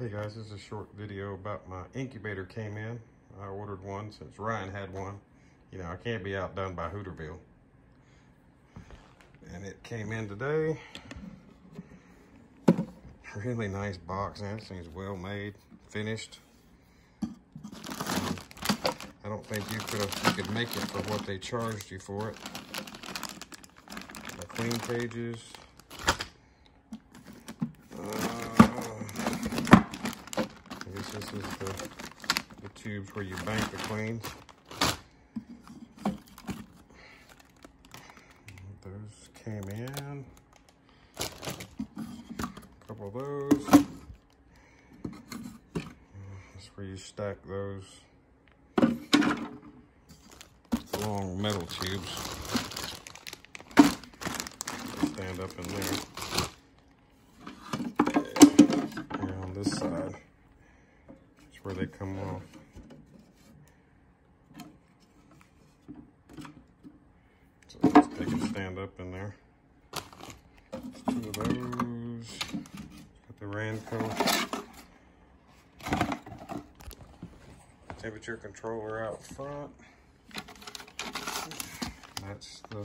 Hey guys, this is a short video about my incubator came in. I ordered one since Ryan had one. You know, I can't be outdone by Hooterville. And it came in today. Really nice box, man. This thing's well made, finished. I don't think you could you could make it for what they charged you for it. The queen cages. This is the, the tubes where you bank the queens. Those came in. A couple of those. That's where you stack those long metal tubes. Stand up in there. And on this side where they come off. So they can stand up in there. two of those. Got the Ranco temperature controller out front. That's the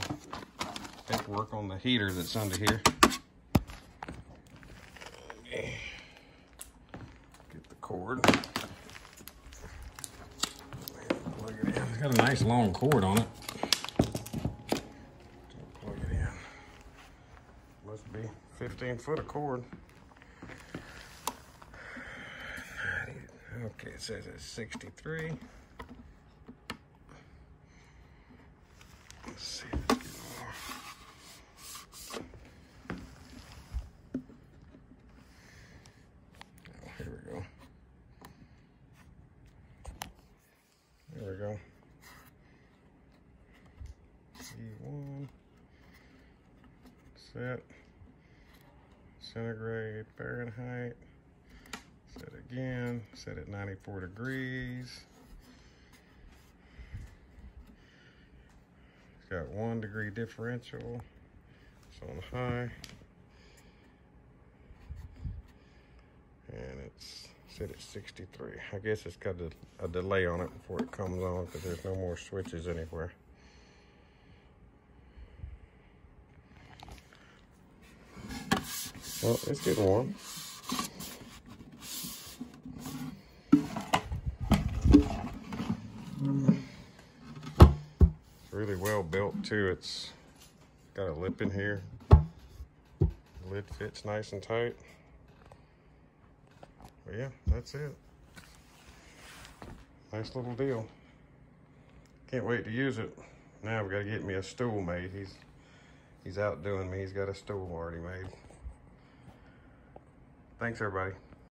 paperwork on the heater that's under here. Get the cord. It's got a nice long cord on it. Plug it in. Must be 15 foot of cord. Okay, it says it's 63. Let's see. Oh, here we go. There we go. Set. Centigrade Fahrenheit. Set again. Set at 94 degrees. It's got one degree differential. It's on high. And it's set at 63. I guess it's got a, a delay on it before it comes on because there's no more switches anywhere. It's getting warm. It's really well built too. It's got a lip in here. The lid fits nice and tight. But yeah, that's it. Nice little deal. Can't wait to use it. Now we got to get me a stool made. He's he's outdoing me. He's got a stool already made. Thanks, everybody.